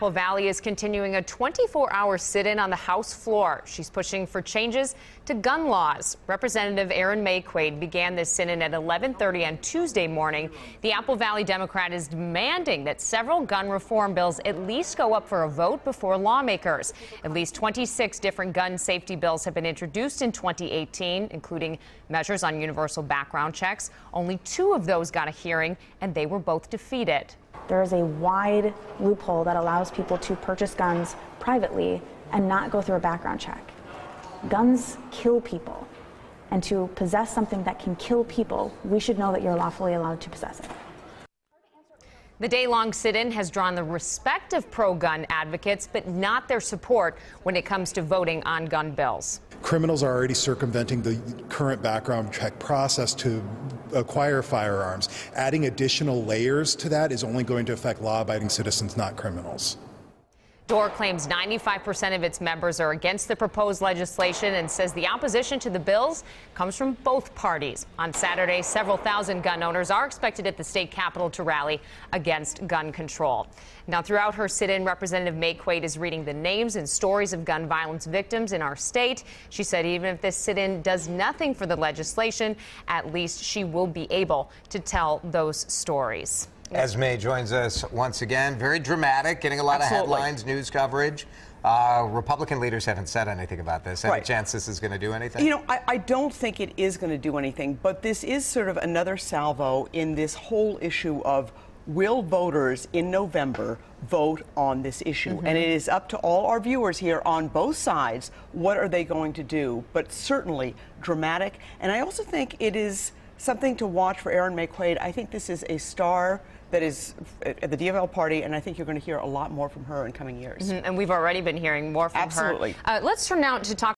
Apple Valley is continuing a 24 hour sit in on the House floor. She's pushing for changes to gun laws. Representative Erin Maye Quade began this sit in at 11:30 on Tuesday morning. The Apple Valley Democrat is demanding that several gun reform bills at least go up for a vote before lawmakers. At least 26 different gun safety bills have been introduced in 2018, including measures on universal background checks. Only two of those got a hearing, and they were both defeated. There is a wide loophole that allows people to purchase guns privately and not go through a background check. Guns kill people. And to possess something that can kill people, we should know that you're lawfully allowed to possess it. The day long sit in has drawn the respect of pro gun advocates, but not their support when it comes to voting on gun bills. Criminals are already circumventing the current background check process to acquire firearms. Adding additional layers to that is only going to affect law abiding citizens, not criminals. DOOR claims 95% of its members are against the proposed legislation and says the opposition to the bills comes from both parties. On Saturday, several thousand gun owners are expected at the state capitol to rally against gun control. Now, throughout her sit in, Representative Maye Quade is reading the names and stories of gun violence victims in our state. She said even if this sit in does nothing for the legislation, at least she will be able to tell those stories. Esme joins us once again. Very dramatic, getting a lot Absolutely. of headlines, news coverage. Uh, Republican leaders haven't said anything about this. Any Right. chance this is going to do anything? You know, I, I don't think it is going to do anything, but this is sort of another salvo in this whole issue of will voters in November vote on this issue? And it is up to all our viewers here on both sides what are they going to do, but certainly dramatic. And I also think it is something to watch for Erin Maye Quade. I think this is a star that is at the DFL party, and I think you're going to hear a lot more from her in coming years. And we've already been hearing more from Absolutely. her. Uh, let's turn now to talk.